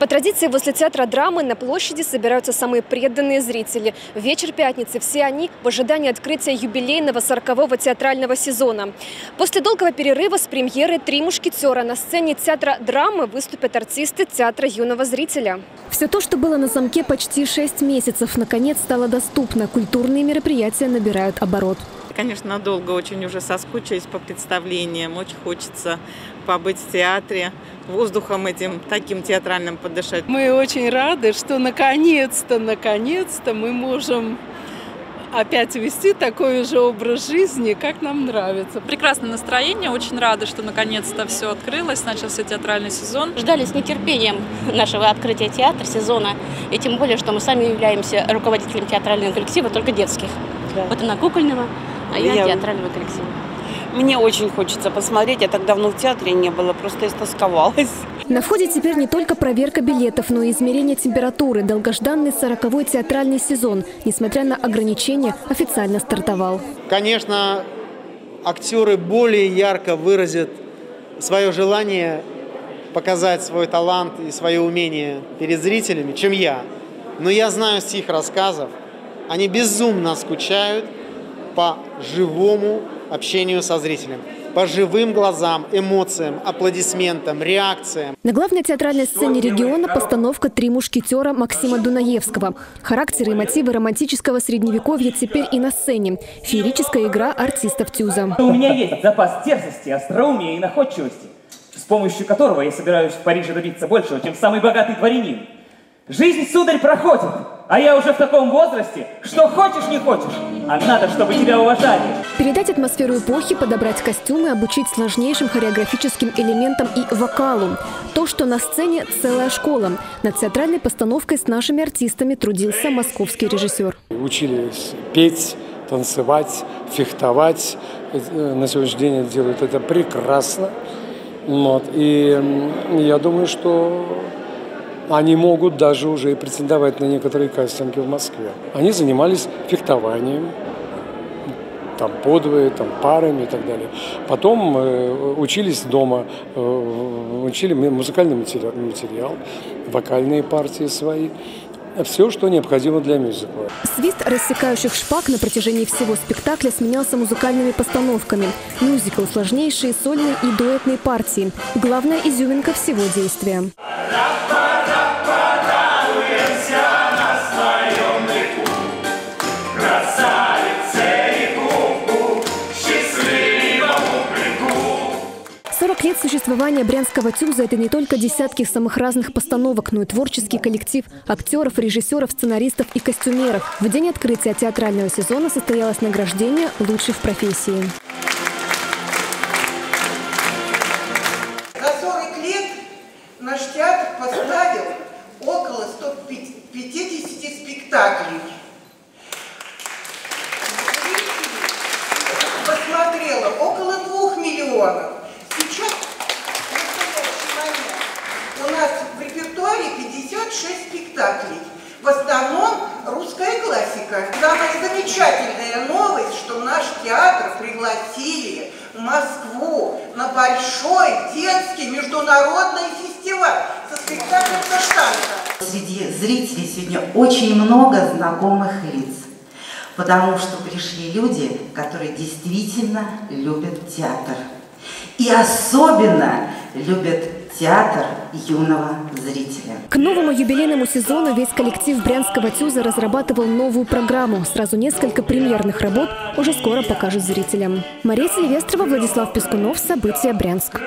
По традиции, возле театра драмы на площади собираются самые преданные зрители. В вечер пятницы все они в ожидании открытия юбилейного 40-го театрального сезона. После долгого перерыва с премьеры «Три мушкетера» на сцене театра драмы выступят артисты театра юного зрителя. Все то, что было на замке почти 6 месяцев, наконец стало доступно. Культурные мероприятия набирают оборот. Конечно, долго очень уже соскучились по представлениям. Очень хочется побыть в театре, воздухом этим таким театральным подышать. Мы очень рады, что наконец-то, наконец-то мы можем опять вести такой же образ жизни, как нам нравится. Прекрасное настроение, очень рада, что наконец-то все открылось, начался театральный сезон. Ждали с нетерпением нашего открытия театра, сезона, и тем более, что мы сами являемся руководителем театрального коллектива, только детских. Да. Вот она кукольного, а я, я театрального коллектива. Мне очень хочется посмотреть. Я так давно в театре не было, просто истосковалась. На входе теперь не только проверка билетов, но и измерение температуры. Долгожданный 40-й театральный сезон, несмотря на ограничения, официально стартовал. Конечно, актеры более ярко выразят свое желание показать свой талант и свое умение перед зрителями, чем я. Но я знаю с их рассказов, они безумно скучают по живому общению со зрителем, по живым глазам, эмоциям, аплодисментам, реакциям. На главной театральной сцене региона постановка «Три мушкетера» Максима Дунаевского. Характеры и мотивы романтического средневековья теперь и на сцене. Феерическая игра артистов Тюза. У меня есть запас дерзости, остроумия и находчивости, с помощью которого я собираюсь в Париже добиться большего, чем самый богатый дворянин. Жизнь, сударь, проходит, а я уже в таком возрасте, что хочешь, не хочешь, а надо, чтобы тебя уважали. Передать атмосферу эпохи, подобрать костюмы, обучить сложнейшим хореографическим элементам и вокалу. То, что на сцене целая школа. Над театральной постановкой с нашими артистами трудился московский режиссер. Учились петь, танцевать, фехтовать. Э, на сегодняшний день делают это прекрасно. Вот. И я думаю, что они могут даже уже и претендовать на некоторые кастинги в Москве. Они занимались фехтованием, там подвое, там парами и так далее. Потом э, учились дома, э, учили музыкальный материал, материал, вокальные партии свои. Все, что необходимо для мюзикла. Свист рассекающих шпаг на протяжении всего спектакля сменялся музыкальными постановками. Мюзикл – сложнейшие сольные и дуэтные партии. Главная изюминка всего действия. 40 лет существования Брянского ТЮЗа – это не только десятки самых разных постановок, но и творческий коллектив актеров, режиссеров, сценаристов и костюмеров. В день открытия театрального сезона состоялось награждение лучших в профессии. За 40 лет наш театр поставил около 150 спектаклей. Репертуаре 56 спектаклей. В основном русская классика. Самая замечательная новость, что наш театр пригласили в Москву на большой детский международный фестиваль со спектаклем «Каштанка». Среди зрителей сегодня очень много знакомых лиц, потому что пришли люди, которые действительно любят театр. И особенно любят театр юного зрителя. К новому юбилейному сезону весь коллектив Брянского ТЮЗа разрабатывал новую программу. Сразу несколько премьерных работ уже скоро покажут зрителям. Мария Сильвестрова, Владислав Пескунов. События Брянск.